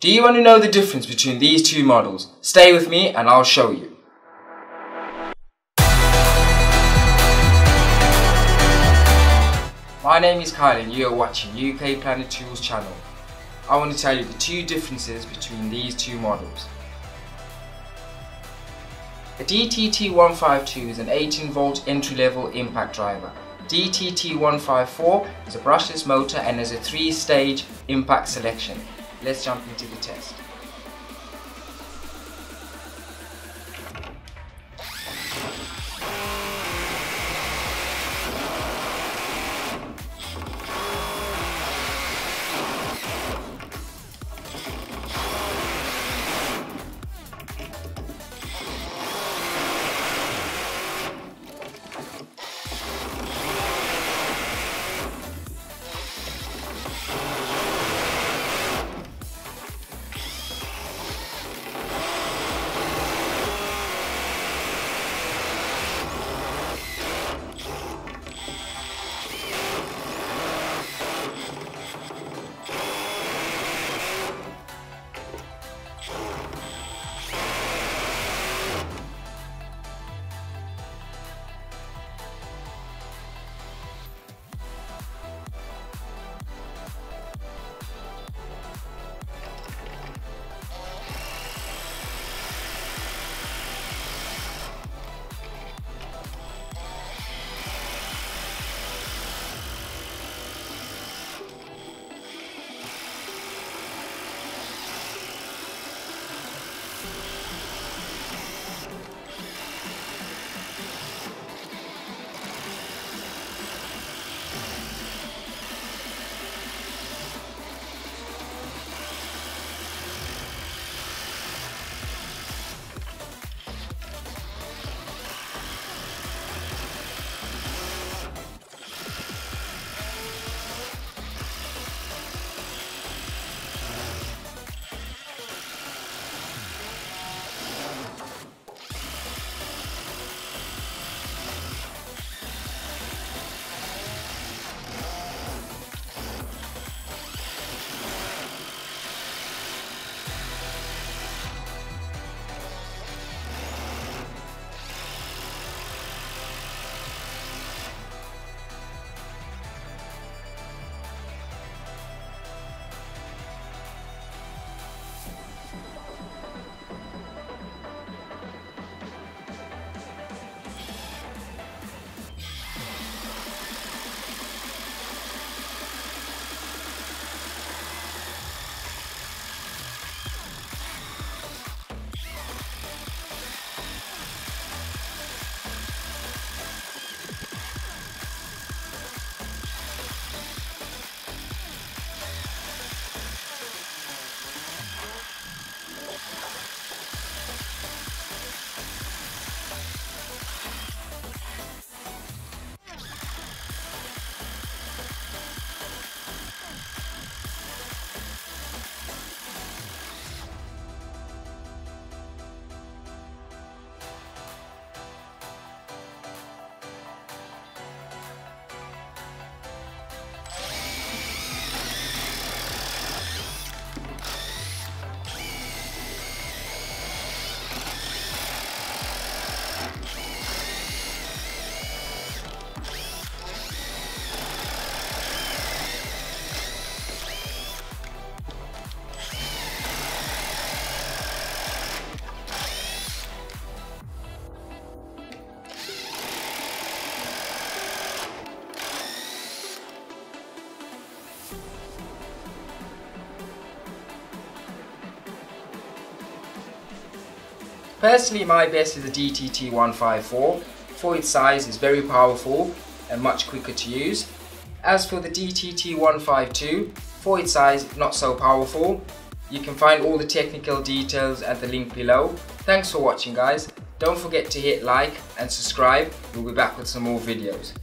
Do you want to know the difference between these two models? Stay with me and I'll show you. My name is Kyle and you are watching UK Planet Tools channel. I want to tell you the two differences between these two models. A DTD152 is an 18 volt entry level impact driver. DTD154 is a brushless motor and has a 3 stage impact selection. Let's jump into the test. Personally, my best is the DTD154. For its size, it's very powerful and much quicker to use. As for the DTD152, for its size, not so powerful. You can find all the technical details at the link below. Thanks for watching guys. Don't forget to hit like and subscribe. We'll be back with some more videos.